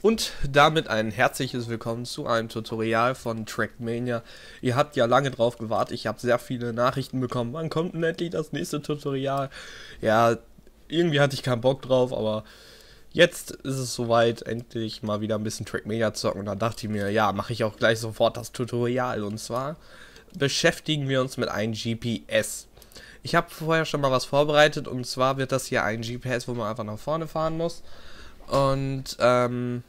Und damit ein herzliches Willkommen zu einem Tutorial von Trackmania. Ihr habt ja lange drauf gewartet, ich habe sehr viele Nachrichten bekommen. Wann kommt denn endlich das nächste Tutorial? Ja, irgendwie hatte ich keinen Bock drauf, aber jetzt ist es soweit, endlich mal wieder ein bisschen Trackmania zocken. Und dann dachte ich mir, ja, mache ich auch gleich sofort das Tutorial. Und zwar beschäftigen wir uns mit einem GPS. Ich habe vorher schon mal was vorbereitet und zwar wird das hier ein GPS, wo man einfach nach vorne fahren muss. Und ähm,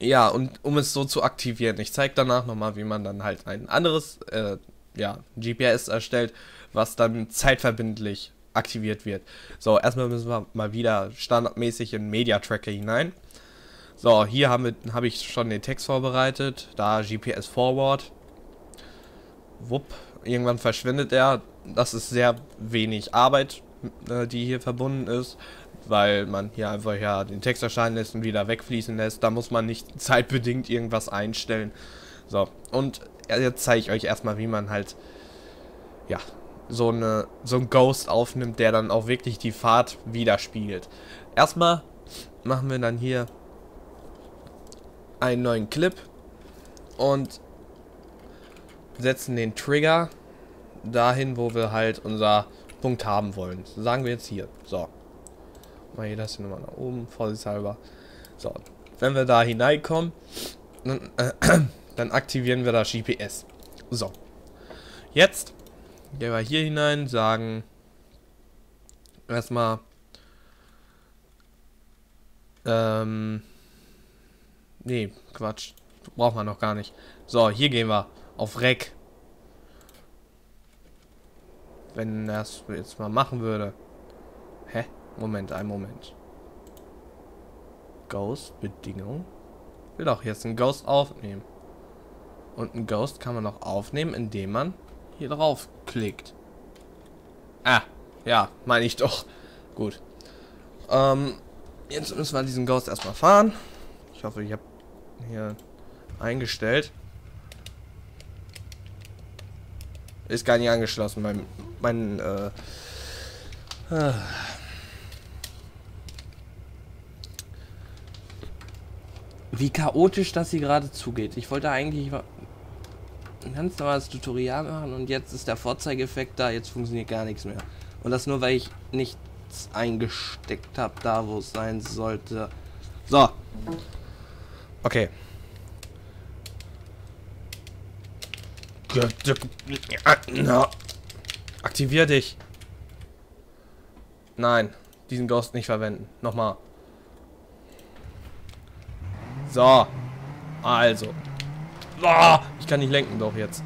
ja, und um es so zu aktivieren, ich zeige danach nochmal, wie man dann halt ein anderes äh, ja, GPS erstellt, was dann zeitverbindlich aktiviert wird. So, erstmal müssen wir mal wieder standardmäßig in Media Tracker hinein. So, hier habe hab ich schon den Text vorbereitet, da GPS Forward. Wupp, irgendwann verschwindet er. Das ist sehr wenig Arbeit, äh, die hier verbunden ist weil man hier einfach ja den Text erscheinen lässt und wieder wegfließen lässt. Da muss man nicht zeitbedingt irgendwas einstellen. So, und jetzt zeige ich euch erstmal, wie man halt, ja, so, eine, so ein Ghost aufnimmt, der dann auch wirklich die Fahrt widerspiegelt. Erstmal machen wir dann hier einen neuen Clip und setzen den Trigger dahin, wo wir halt unser Punkt haben wollen. Sagen wir jetzt hier. So. Mal hier das hier nochmal nach oben, vorsichtshalber. So, wenn wir da hineinkommen, dann, äh, dann aktivieren wir das GPS. So. Jetzt gehen wir hier hinein, sagen erstmal ähm nee, Quatsch. Braucht man noch gar nicht. So, hier gehen wir auf Rec. Wenn das jetzt mal machen würde. Moment, ein Moment. Ghost-Bedingung. Will doch jetzt einen Ghost aufnehmen. Und einen Ghost kann man auch aufnehmen, indem man hier drauf klickt. Ah, ja, meine ich doch. Gut. Ähm, jetzt müssen wir diesen Ghost erstmal fahren. Ich hoffe, ich habe hier eingestellt. Ist gar nicht angeschlossen, mein, mein, äh, äh Wie chaotisch das hier gerade zugeht. Ich wollte eigentlich ein ganz normales Tutorial machen und jetzt ist der Vorzeigeeffekt da, jetzt funktioniert gar nichts mehr. Und das nur, weil ich nichts eingesteckt habe, da wo es sein sollte. So. Okay. Aktivier dich. Nein, diesen Ghost nicht verwenden. Nochmal. So. Also. Oh, ich kann nicht lenken doch jetzt.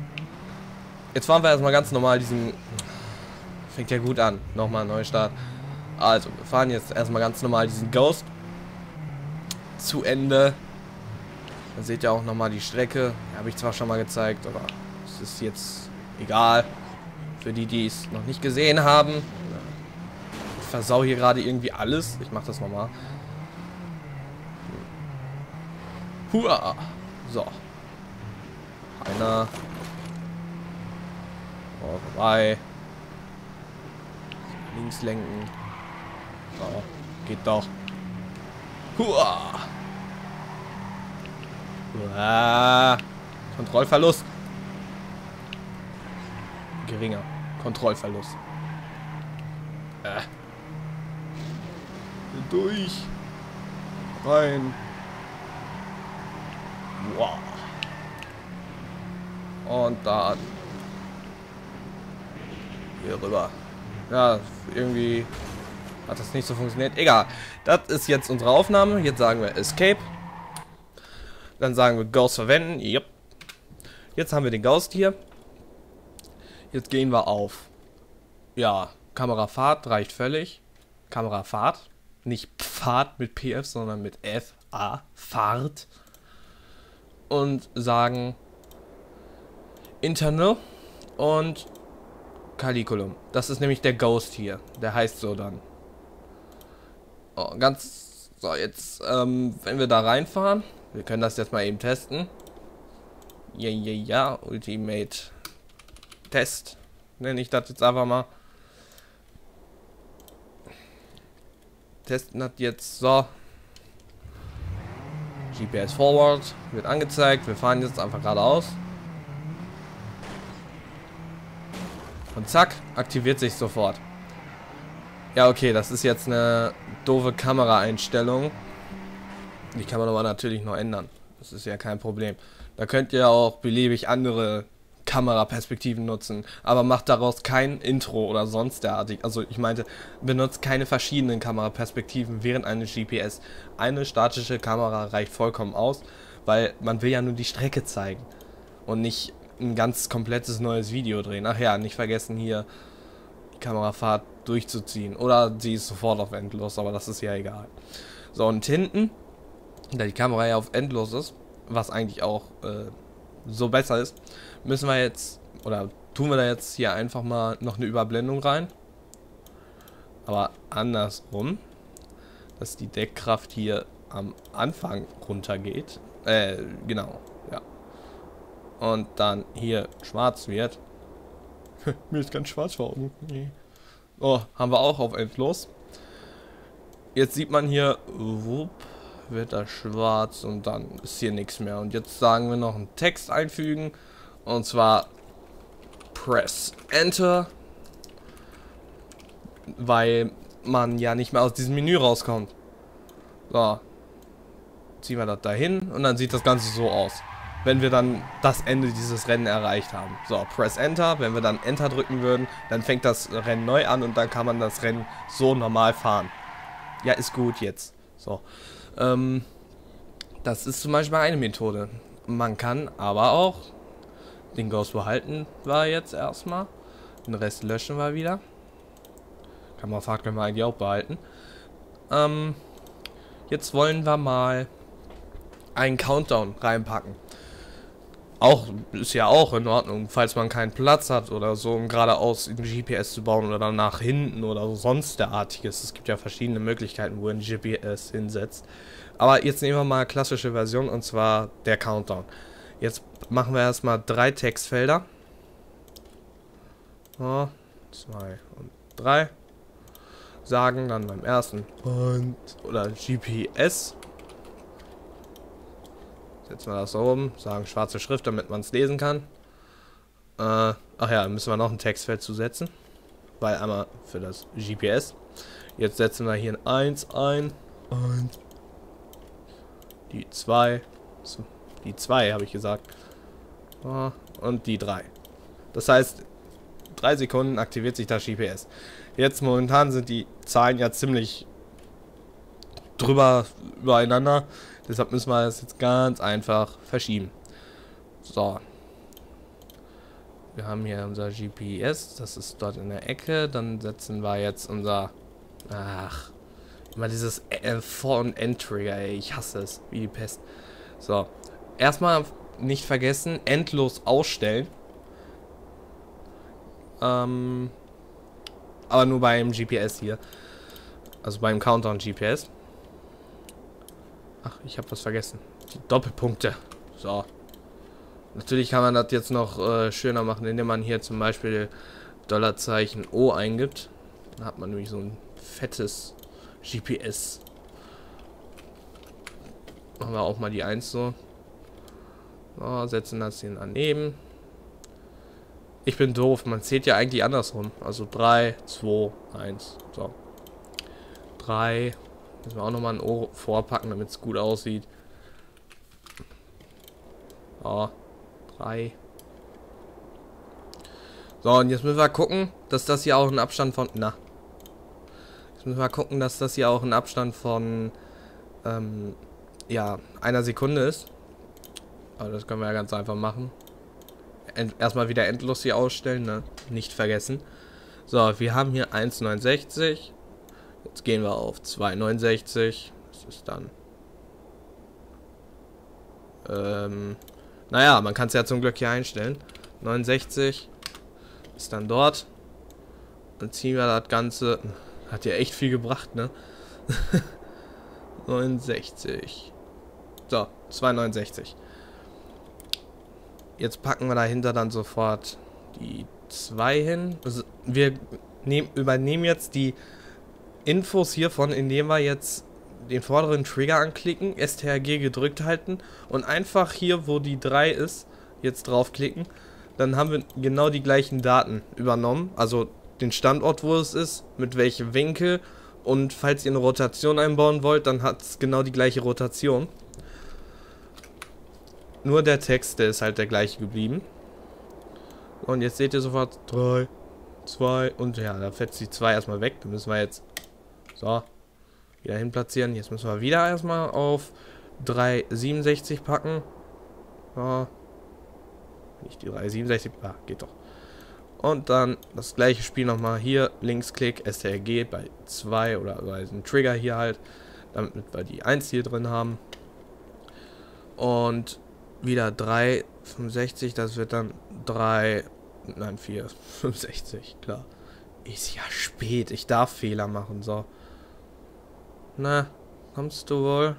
Jetzt fahren wir erstmal ganz normal diesen... Fängt ja gut an. Nochmal Neustart. Also, wir fahren jetzt erstmal ganz normal diesen Ghost zu Ende. Dann seht ihr auch nochmal die Strecke. Habe ich zwar schon mal gezeigt, aber es ist jetzt egal. Für die, die es noch nicht gesehen haben. Ich versau hier gerade irgendwie alles. Ich mache das nochmal. Hua. So. Einer. Oh, vorbei. Links lenken. So. Geht doch. Hua. Hua. Kontrollverlust. Geringer. Kontrollverlust. Äh. Durch. Rein. Wow. Und dann hier rüber. Ja, irgendwie hat das nicht so funktioniert. Egal. Das ist jetzt unsere Aufnahme. Jetzt sagen wir Escape. Dann sagen wir Ghost verwenden. Yep. Jetzt haben wir den Ghost hier. Jetzt gehen wir auf. Ja, Kamerafahrt reicht völlig. Kamerafahrt. Nicht Pfad mit PF, sondern mit F. A. Fahrt und sagen Internal und Caliculum. Das ist nämlich der Ghost hier. Der heißt so dann. Oh, ganz. So, jetzt, ähm, wenn wir da reinfahren, wir können das jetzt mal eben testen. Ja, ja, ja, Ultimate Test. Nenne ich das jetzt einfach mal. Testen hat jetzt so. GPS Forward wird angezeigt. Wir fahren jetzt einfach geradeaus. Und zack, aktiviert sich sofort. Ja, okay, das ist jetzt eine doofe Kameraeinstellung. Die kann man aber natürlich noch ändern. Das ist ja kein Problem. Da könnt ihr auch beliebig andere Kameraperspektiven nutzen, aber macht daraus kein Intro oder sonst derartig. Also ich meinte, benutzt keine verschiedenen Kameraperspektiven während eines GPS. Eine statische Kamera reicht vollkommen aus, weil man will ja nur die Strecke zeigen und nicht ein ganz komplettes neues Video drehen. Ach ja, nicht vergessen hier die Kamerafahrt durchzuziehen. Oder sie ist sofort auf endlos, aber das ist ja egal. So, und hinten, da die Kamera ja auf endlos ist, was eigentlich auch äh, so besser ist, müssen wir jetzt, oder tun wir da jetzt hier einfach mal noch eine Überblendung rein. Aber andersrum, dass die Deckkraft hier am Anfang runtergeht. Äh, genau, ja. Und dann hier schwarz wird. Mir ist ganz schwarz vor Augen. Oh, haben wir auch auf endlos. Jetzt sieht man hier, wupp, wird da schwarz und dann ist hier nichts mehr. Und jetzt sagen wir noch einen Text einfügen. Und zwar Press Enter. Weil man ja nicht mehr aus diesem Menü rauskommt. So. Ziehen wir das dahin und dann sieht das Ganze so aus. Wenn wir dann das Ende dieses Rennen erreicht haben. So, Press Enter. Wenn wir dann Enter drücken würden, dann fängt das Rennen neu an und dann kann man das Rennen so normal fahren. Ja, ist gut jetzt. So. Ähm, das ist zum Beispiel eine Methode. Man kann aber auch den Ghost behalten war jetzt erstmal. Den Rest löschen wir wieder. Kammerfahrt können wir eigentlich auch behalten. Ähm, jetzt wollen wir mal einen Countdown reinpacken. Auch ist ja auch in Ordnung, falls man keinen Platz hat oder so, um geradeaus ein GPS zu bauen oder nach hinten oder sonst derartiges. Es gibt ja verschiedene Möglichkeiten, wo ein GPS hinsetzt. Aber jetzt nehmen wir mal klassische Version und zwar der Countdown. Jetzt machen wir erstmal drei Textfelder. So, zwei und drei. Sagen dann beim ersten und oder GPS Setzen wir das so oben, sagen schwarze Schrift, damit man es lesen kann. Äh, ach ja, müssen wir noch ein Textfeld zusetzen. Weil einmal für das GPS. Jetzt setzen wir hier ein 1 ein. 1. Die 2. Die 2 habe ich gesagt. Und die 3. Das heißt, 3 Sekunden aktiviert sich das GPS. Jetzt momentan sind die Zahlen ja ziemlich drüber übereinander. Deshalb müssen wir das jetzt ganz einfach verschieben. So. Wir haben hier unser GPS, das ist dort in der Ecke. Dann setzen wir jetzt unser... Ach, immer dieses Vor- und End-Trigger. Ich hasse es, wie die Pest. So. Erstmal nicht vergessen, endlos ausstellen. Ähm, aber nur beim GPS hier. Also beim Countdown GPS. Ach, ich habe was vergessen. Die Doppelpunkte. So. Natürlich kann man das jetzt noch äh, schöner machen, indem man hier zum Beispiel Dollarzeichen O eingibt. Dann hat man nämlich so ein fettes GPS. Machen wir auch mal die 1 so. So setzen das hier daneben. Ich bin doof, man zählt ja eigentlich andersrum. Also 3, 2, 1. So. 3, Müssen wir auch nochmal ein Ohr vorpacken, damit es gut aussieht. So, drei. So, und jetzt müssen wir gucken, dass das hier auch ein Abstand von... Na. Jetzt müssen wir gucken, dass das hier auch ein Abstand von... Ähm, ja, einer Sekunde ist. Aber das können wir ja ganz einfach machen. Erstmal wieder endlos hier ausstellen, ne? Nicht vergessen. So, wir haben hier 1,69. Jetzt gehen wir auf 2,69. Das ist dann... Ähm, naja, man kann es ja zum Glück hier einstellen. 69 ist dann dort. Dann ziehen wir das Ganze... Hat ja echt viel gebracht, ne? 69. So, 269. Jetzt packen wir dahinter dann sofort die 2 hin. Also wir nehm, übernehmen jetzt die Infos hiervon, indem wir jetzt den vorderen Trigger anklicken, STRG gedrückt halten und einfach hier, wo die 3 ist, jetzt draufklicken. Dann haben wir genau die gleichen Daten übernommen. Also den Standort, wo es ist, mit welchem Winkel. Und falls ihr eine Rotation einbauen wollt, dann hat es genau die gleiche Rotation. Nur der Text, der ist halt der gleiche geblieben. Und jetzt seht ihr sofort 3, 2 und ja, da fetzt die 2 erstmal weg. Da müssen wir jetzt so wieder hin platzieren. Jetzt müssen wir wieder erstmal auf 367 packen. So. Nicht die 367, ah, geht doch. Und dann das gleiche Spiel nochmal hier, Linksklick, STRG bei 2 oder bei diesem Trigger hier halt, damit wir die 1 hier drin haben. Und wieder 365, das wird dann 3, nein 4, 65, klar. Ist ja spät, ich darf Fehler machen, so. Na, kommst du wohl?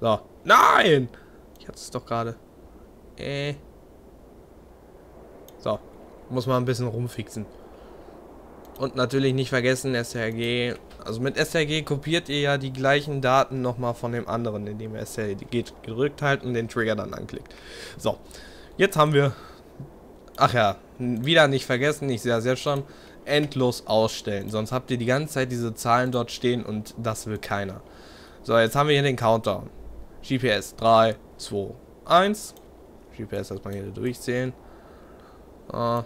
So. Nein! Ich hatte es doch gerade. Äh. So. Muss man ein bisschen rumfixen. Und natürlich nicht vergessen, SRG. Also mit SRG kopiert ihr ja die gleichen Daten nochmal von dem anderen, indem ihr SRG gedrückt halten und den Trigger dann anklickt. So. Jetzt haben wir. Ach ja, wieder nicht vergessen, ich sehe ja selbst schon endlos ausstellen. Sonst habt ihr die ganze Zeit diese Zahlen dort stehen und das will keiner. So, jetzt haben wir hier den Countdown. GPS 3, 2, 1. GPS erstmal hier durchzählen. Ah.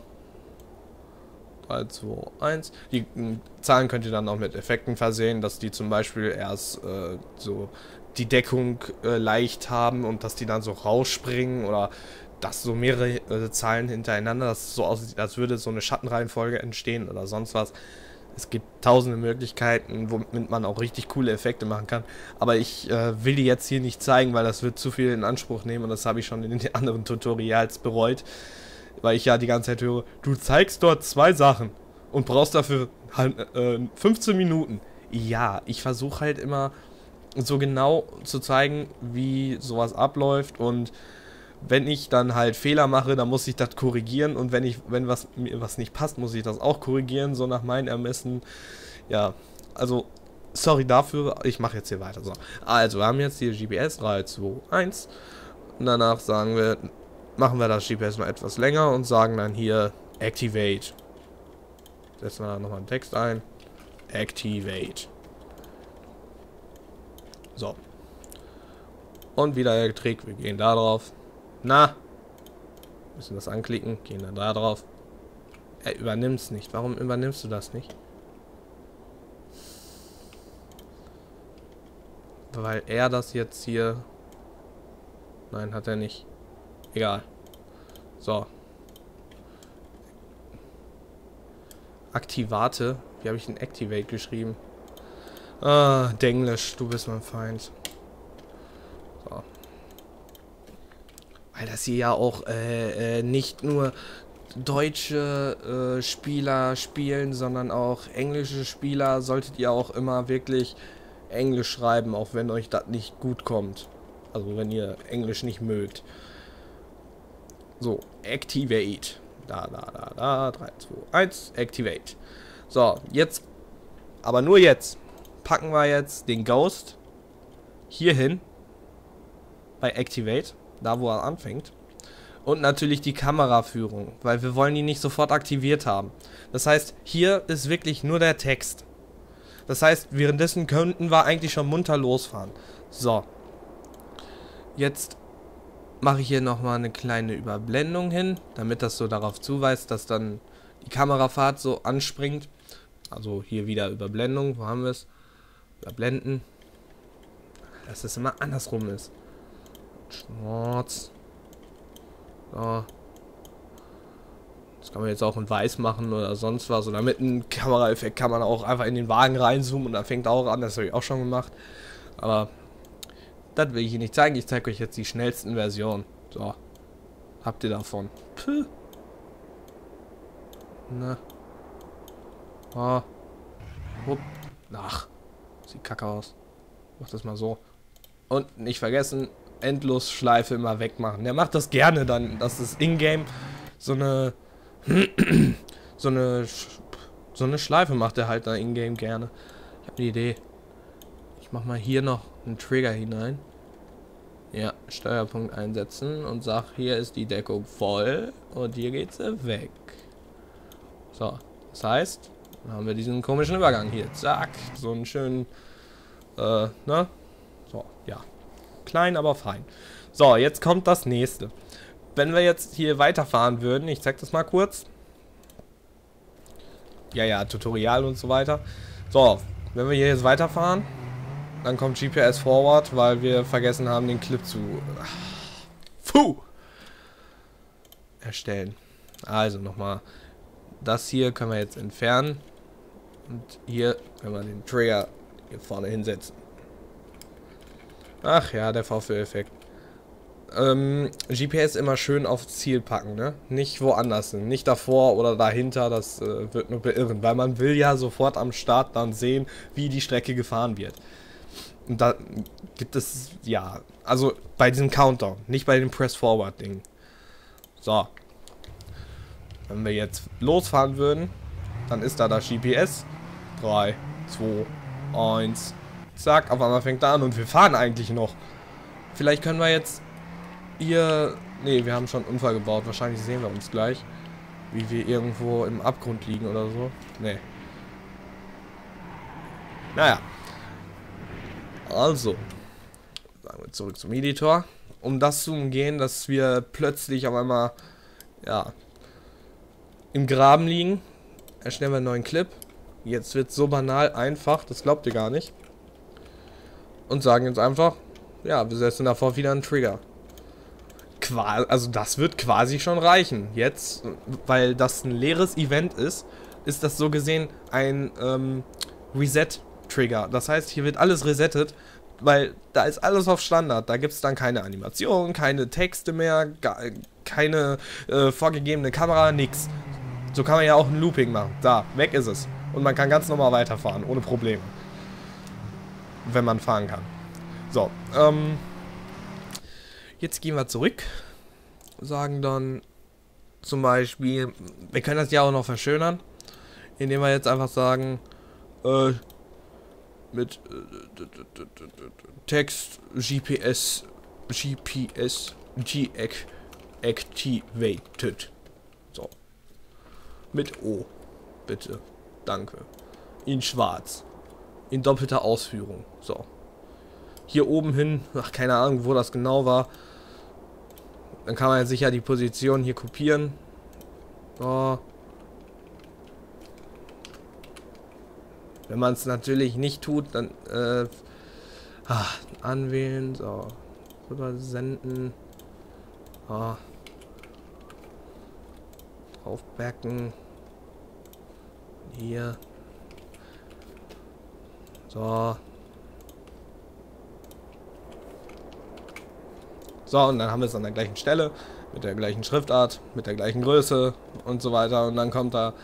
3, 2, 1. Die m, Zahlen könnt ihr dann auch mit Effekten versehen, dass die zum Beispiel erst äh, so die Deckung äh, leicht haben und dass die dann so rausspringen oder dass so mehrere äh, Zahlen hintereinander, dass so aussieht, als würde so eine Schattenreihenfolge entstehen oder sonst was. Es gibt tausende Möglichkeiten, womit man auch richtig coole Effekte machen kann. Aber ich äh, will die jetzt hier nicht zeigen, weil das wird zu viel in Anspruch nehmen und das habe ich schon in den anderen Tutorials bereut. Weil ich ja die ganze Zeit höre, du zeigst dort zwei Sachen und brauchst dafür äh, 15 Minuten. Ja, ich versuche halt immer so genau zu zeigen, wie sowas abläuft und wenn ich dann halt Fehler mache, dann muss ich das korrigieren und wenn ich, wenn was mir was nicht passt, muss ich das auch korrigieren, so nach meinem Ermessen. Ja, also sorry dafür, ich mache jetzt hier weiter. So, also wir haben jetzt hier GPS 3, 2, 1 und danach sagen wir, machen wir das GPS noch etwas länger und sagen dann hier Activate. Setzen wir da nochmal einen Text ein. Activate. So. Und wieder der Trick, wir gehen da drauf. Na. Müssen das anklicken. Gehen dann da drauf. Er übernimmt es nicht. Warum übernimmst du das nicht? Weil er das jetzt hier... Nein, hat er nicht. Egal. So. Aktivate. Wie habe ich den Activate geschrieben? Ah, Denglisch, du bist mein Feind. So. Weil das hier ja auch äh, äh, nicht nur deutsche äh, Spieler spielen, sondern auch englische Spieler, solltet ihr auch immer wirklich Englisch schreiben, auch wenn euch das nicht gut kommt. Also wenn ihr Englisch nicht mögt. So, Activate. Da, da, da, da. 3, 2, 1. Activate. So, jetzt, aber nur jetzt, packen wir jetzt den Ghost hier hin bei Activate da wo er anfängt. Und natürlich die Kameraführung, weil wir wollen die nicht sofort aktiviert haben. Das heißt, hier ist wirklich nur der Text. Das heißt, währenddessen könnten wir eigentlich schon munter losfahren. So. Jetzt mache ich hier nochmal eine kleine Überblendung hin, damit das so darauf zuweist, dass dann die Kamerafahrt so anspringt. Also hier wieder Überblendung, wo haben wir es? Überblenden. Dass es immer andersrum ist. Schwarz. So. Das kann man jetzt auch in weiß machen oder sonst was. Oder mit einem Kameraeffekt kann man auch einfach in den Wagen reinzoomen und dann fängt auch an. Das habe ich auch schon gemacht. Aber das will ich Ihnen nicht zeigen. Ich zeige euch jetzt die schnellsten Versionen. So. Habt ihr davon. Puh. Na. Oh. Hup. Ach. Sieht kacke aus. Mach das mal so. Und nicht vergessen, Endlosschleife immer wegmachen. Der macht das gerne dann. Das ist Ingame so eine so eine so eine Schleife macht er halt da Ingame gerne. Ich habe eine Idee. Ich mach mal hier noch einen Trigger hinein. Ja, Steuerpunkt einsetzen und sag, hier ist die Deckung voll und hier geht sie weg. So, das heißt, dann haben wir diesen komischen Übergang hier. Zack, so einen schönen, äh, ne? So, ja. Klein, aber fein. So, jetzt kommt das nächste. Wenn wir jetzt hier weiterfahren würden, ich zeig das mal kurz. Ja, ja, Tutorial und so weiter. So, wenn wir hier jetzt weiterfahren, dann kommt GPS Forward, weil wir vergessen haben, den Clip zu... Puh! Erstellen. Also nochmal. Das hier können wir jetzt entfernen. Und hier können wir den Trigger hier vorne hinsetzen. Ach ja, der VV-Effekt. Ähm, GPS immer schön aufs Ziel packen, ne? Nicht woanders hin. Nicht davor oder dahinter, das äh, wird nur beirren. Weil man will ja sofort am Start dann sehen, wie die Strecke gefahren wird. Und da gibt es, ja, also bei diesem Countdown, nicht bei dem Press-Forward-Ding. So. Wenn wir jetzt losfahren würden, dann ist da das GPS. 3, 2, 1, zack, auf einmal fängt er an und wir fahren eigentlich noch. Vielleicht können wir jetzt hier... Ne, wir haben schon einen Unfall gebaut. Wahrscheinlich sehen wir uns gleich. Wie wir irgendwo im Abgrund liegen oder so. Ne. Naja. Also. Sagen wir zurück zum Editor. Um das zu umgehen, dass wir plötzlich auf einmal... Ja. Im Graben liegen. Erstellen wir einen neuen Clip. Jetzt wird so banal einfach. Das glaubt ihr gar nicht. Und sagen jetzt einfach... Ja, wir setzen davor wieder einen Trigger also das wird quasi schon reichen. Jetzt, weil das ein leeres Event ist, ist das so gesehen ein ähm, Reset-Trigger. Das heißt, hier wird alles resettet, weil da ist alles auf Standard. Da gibt es dann keine Animation, keine Texte mehr, gar, keine äh, vorgegebene Kamera, nix. So kann man ja auch ein Looping machen. Da, weg ist es. Und man kann ganz normal weiterfahren, ohne Probleme. Wenn man fahren kann. So, ähm, Jetzt gehen wir zurück. Sagen dann zum Beispiel, wir können das ja auch noch verschönern, indem wir jetzt einfach sagen, äh, mit äh, Text GPS GPS G-Activated. So. Mit O. Bitte. Danke. In schwarz. In doppelter Ausführung. So. Hier oben hin, ach keine Ahnung, wo das genau war, dann kann man sicher die Position hier kopieren. So. Wenn man es natürlich nicht tut, dann äh, ach, anwählen, so, rüber senden, so. draufbacken, hier, so, So, und dann haben wir es an der gleichen Stelle, mit der gleichen Schriftart, mit der gleichen Größe und so weiter. Und dann kommt da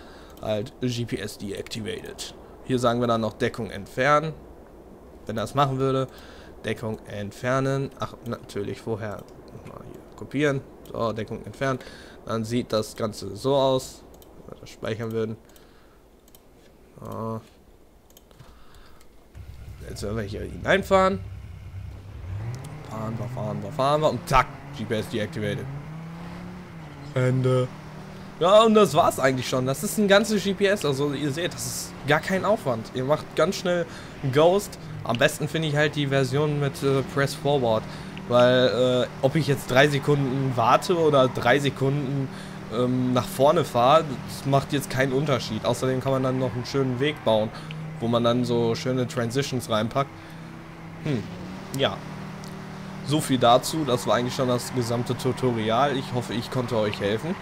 halt GPS deactivated. Hier sagen wir dann noch Deckung entfernen. Wenn er das machen würde, Deckung entfernen. Ach, natürlich vorher mal hier kopieren. So, Deckung entfernen. Dann sieht das Ganze so aus. Wenn wir das speichern würden. So. Jetzt werden wir hier hineinfahren fahren wir, fahren wir, fahren wir und zack, GPS deactivated. Ende. Ja, und das war's eigentlich schon. Das ist ein ganzes GPS. Also ihr seht, das ist gar kein Aufwand. Ihr macht ganz schnell Ghost. Am besten finde ich halt die Version mit äh, Press Forward. Weil, äh, ob ich jetzt drei Sekunden warte oder drei Sekunden ähm, nach vorne fahre, das macht jetzt keinen Unterschied. Außerdem kann man dann noch einen schönen Weg bauen, wo man dann so schöne Transitions reinpackt. Hm, ja, so viel dazu, das war eigentlich schon das gesamte Tutorial. Ich hoffe, ich konnte euch helfen.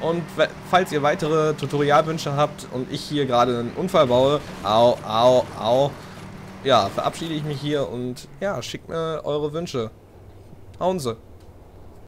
Und falls ihr weitere Tutorialwünsche habt und ich hier gerade einen Unfall baue, au, au, au, ja, verabschiede ich mich hier und ja, schickt mir eure Wünsche. Hauen Sie.